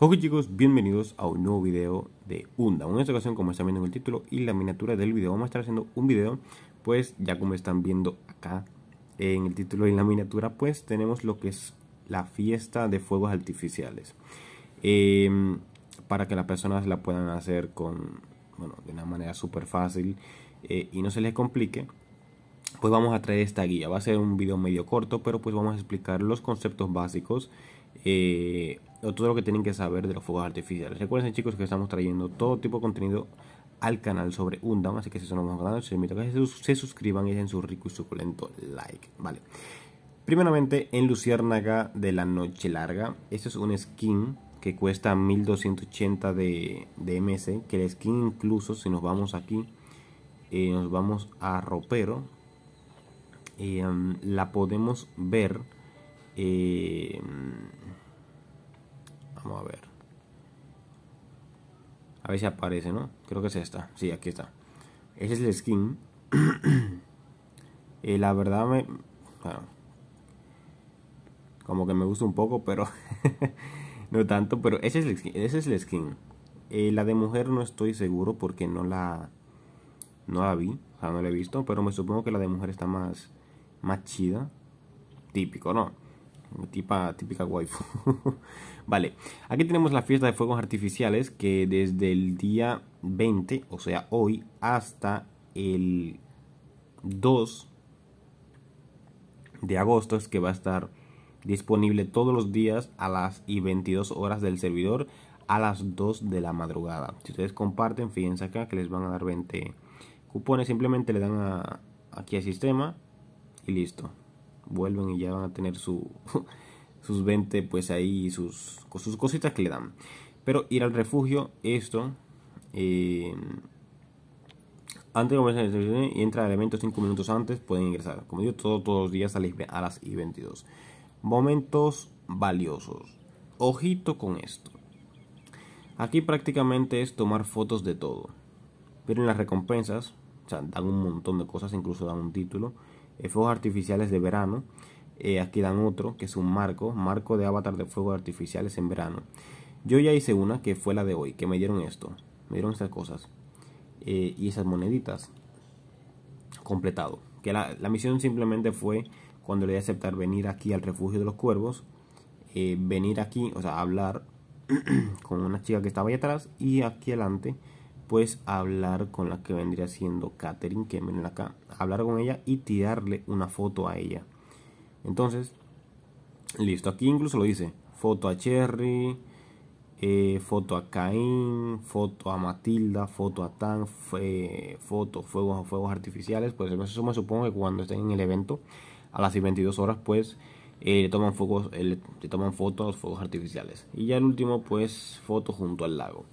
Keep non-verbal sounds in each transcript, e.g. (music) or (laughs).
Ok chicos, bienvenidos a un nuevo video de Unda. En esta ocasión, como están viendo en el título y la miniatura del video, vamos a estar haciendo un video, pues ya como están viendo acá en el título y en la miniatura, pues tenemos lo que es la fiesta de fuegos artificiales. Em, para que las personas la puedan hacer con, bueno, de una manera súper fácil eh, y no se les complique, pues vamos a traer esta guía. Va a ser un video medio corto, pero pues vamos a explicar los conceptos básicos eh, o todo lo que tienen que saber de los fuegos artificiales. Recuerden chicos que estamos trayendo todo tipo de contenido al canal sobre Undown, así que si son los canales, se invito a que se, suscriban y den su rico y suculento like, ¿vale? Primeramente en Luciérnaga de la Noche Larga, este es un skin que cuesta 1280 de, de MS, que el skin incluso si nos vamos aquí, eh, nos vamos a ropero, eh, la podemos ver eh, vamos a ver. A ver si aparece, ¿no? Creo que es esta. Sí, aquí está. Ese es el skin. y (clears throat) la verdad me... como que me gusta un poco, pero... (laughs) no tanto, pero ese es el skin. Ese es el skin. Eh, la de mujer no estoy seguro porque no la... No la vi. O sea, no la he visto. Pero me supongo que la de mujer está más... Más chida. Típico, ¿no? Tipa, típica waifu. (laughs) vale, aquí tenemos la fiesta de fuegos artificiales que desde el día 20, o sea hoy, hasta el 2 de agosto es que va a estar disponible todos los días a las y 22 horas del servidor a las 2 de la madrugada. Si ustedes comparten, fíjense acá que les van a dar 20 cupones, simplemente le dan aquí al sistema y listo vuelven y ya van a tener su, (laughs) sus 20 pues ahí sus, sus cositas que le dan. Pero ir al refugio, esto, eh, antes de comenzar y entra al evento 5 minutos antes, pueden ingresar. Como digo, todos los días a las y 22. Momentos valiosos. Ojito con esto. Aquí prácticamente es tomar fotos de todo. Pero en las recompensas, o sea, dan un montón de cosas, incluso dan un título. Eh, fuegos artificiales de verano. Eh, aquí dan otro, que es un marco, marco de avatar de fuegos artificiales en verano. Yo ya hice una, que fue la de hoy, que me dieron esto, me dieron estas cosas. Eh, y esas moneditas. Completado. Que la, misión simplemente fue cuando le di a aceptar venir aquí al refugio de los cuervos. venir aquí, o sea, hablar (clears throat) con una chica que estaba ahí atrás y aquí adelante pues hablar con la que vendría siendo Catherine, que ven acá, hablar con ella y tirarle una foto a ella. Entonces, listo, aquí incluso lo dice, foto a Cherry, eh, foto a Caín, foto a Matilda, foto a Tan, foto, fuegos, fuegos artificiales, pues eso me supongo que cuando estén en el evento, a las 22 horas, pues eh, le toman fuegos, le toman fotos a los fuegos artificiales. Y ya el último, pues, foto junto al lago.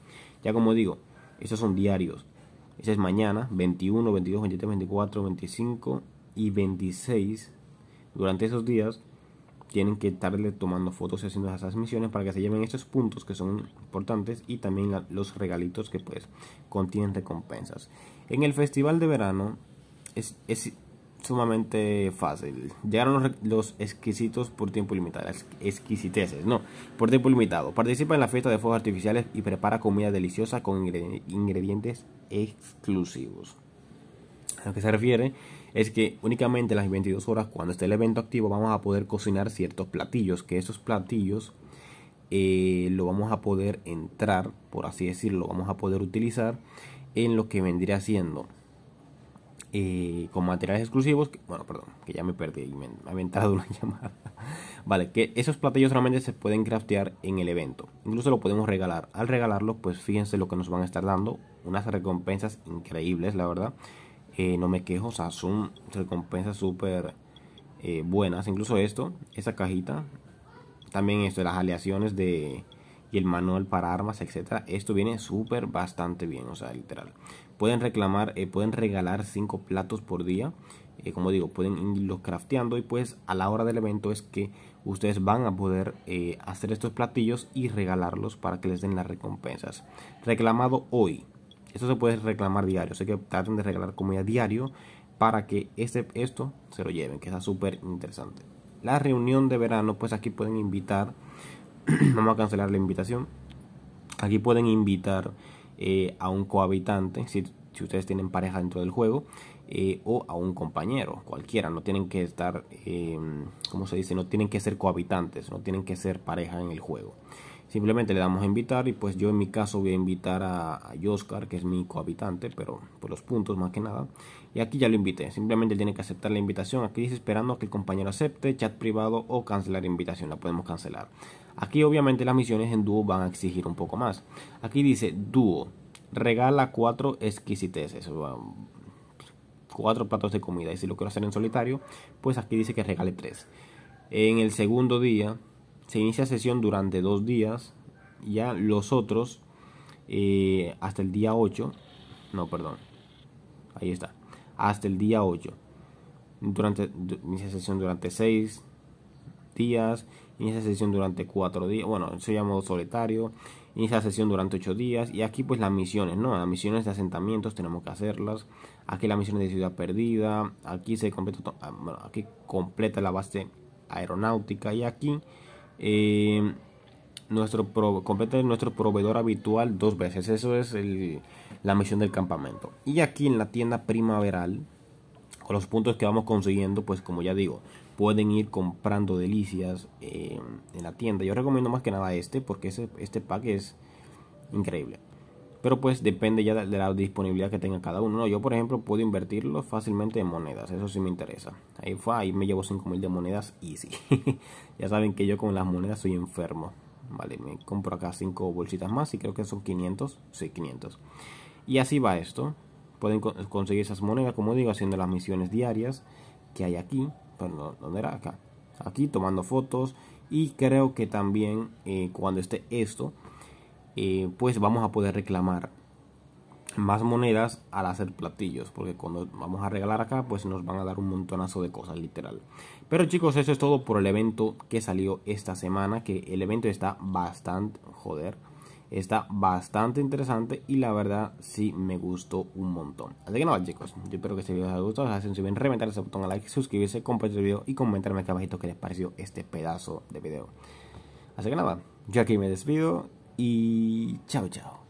Ya como digo, esos son diarios. Ese es mañana, 21, 22, 23, 24, 25 y 26. Durante esos días tienen que estarle tomando fotos y haciendo esas misiones para que se lleven estos puntos que son importantes y también los regalitos que pues contienen recompensas. En el festival de verano es, es sumamente fácil. Llegaron los, exquisitos por tiempo limitado. Las no, por tiempo limitado. Participa en la fiesta de fuegos artificiales y prepara comida deliciosa con ingredientes exclusivos. A lo que se refiere es que únicamente las 22 horas cuando esté el evento activo vamos a poder cocinar ciertos platillos. Que esos platillos eh, lo vamos a poder entrar, por así decirlo, vamos a poder utilizar en lo que vendría siendo eh, con materiales exclusivos. bueno, perdón, que ya me perdí y me, había entrado (laughs) una llamada. vale, que esos platillos solamente se pueden craftear en el evento. Incluso lo podemos regalar. Al regalarlo, pues fíjense lo que nos van a estar dando. Unas recompensas increíbles, la verdad. Eh, no me quejo, o sea, son recompensas súper eh, buenas. Incluso esto, esa cajita. También esto, las aleaciones de y el manual para armas, etcétera. Esto viene súper bastante bien, o sea, literal. Pueden reclamar, eh, pueden regalar 5 platos por día. Eh, como digo, pueden irlos crafteando y pues a la hora del evento es que ustedes van a poder eh, hacer estos platillos y regalarlos para que les den las recompensas. Reclamado hoy. Esto se puede reclamar diario. Así que traten de regalar comida diario para que este, esto se lo lleven, que está súper interesante. La reunión de verano, pues aquí pueden invitar. (clears throat) Vamos a cancelar la invitación. Aquí pueden invitar eh, a un cohabitante, si, si, ustedes tienen pareja dentro del juego, eh, o a un compañero, cualquiera. No tienen que estar, eh, ¿cómo se dice? No tienen que ser cohabitantes, no tienen que ser pareja en el juego. Simplemente le damos a invitar y pues yo en mi caso voy a invitar a, a que es mi cohabitante, pero por los puntos más que nada. Y aquí ya lo invité. Simplemente tiene que aceptar la invitación. Aquí dice esperando a que el compañero acepte, chat privado o cancelar invitación. La podemos cancelar. Aquí obviamente las misiones en dúo van a exigir un poco más. Aquí dice dúo. Regala cuatro exquisiteces. Cuatro platos de comida. Y si lo quiero hacer en solitario, pues aquí dice que regale tres. En el segundo día se inicia sesión durante dos días. Ya los otros eh, hasta el día 8. No, perdón. Ahí está hasta el día 8. Durante, inicia sesión durante 6 días, inicia sesión durante 4 días, bueno, eso modo solitario, inicia sesión durante 8 días y aquí pues las misiones, ¿no? Las misiones de asentamientos tenemos que hacerlas, aquí las misiones de ciudad perdida, aquí se completa, ah, aquí completa la base aeronáutica y aquí nuestro nuestro proveedor habitual dos veces, eso es la misión del campamento. Y aquí en la tienda primaveral, con los puntos que vamos consiguiendo, pues como ya digo, pueden ir comprando delicias eh, en la tienda. Yo recomiendo más que nada este, porque este pack es increíble. Pero pues depende ya de, la disponibilidad que tenga cada uno. yo por ejemplo puedo invertirlo fácilmente en monedas, eso sí me interesa. Ahí fue, ahí me llevo 5000 de monedas easy. (laughs) ya saben que yo con las monedas soy enfermo. Vale, me compro acá 5 bolsitas más y creo que son 500. Sí, 500. Y así va esto. Pueden conseguir esas monedas, como digo, haciendo las misiones diarias que hay aquí. Perdón, ¿dónde era? Acá. Aquí tomando fotos. Y creo que también eh, cuando esté esto, eh, pues vamos a poder reclamar más monedas al hacer platillos. Porque cuando vamos a regalar acá, pues nos van a dar un montonazo de cosas, literal. Pero chicos, eso es todo por el evento que salió esta semana. Que el evento está bastante, joder Está bastante interesante y la verdad sí me gustó un montón. Así que nada chicos, yo espero que este video les haya gustado. Si hacen bien, reventar ese botón a like, suscribirse, compartir el video y comentarme acá abajito qué les pareció este pedazo de video. Así que nada, yo aquí me despido 一~쩌 우.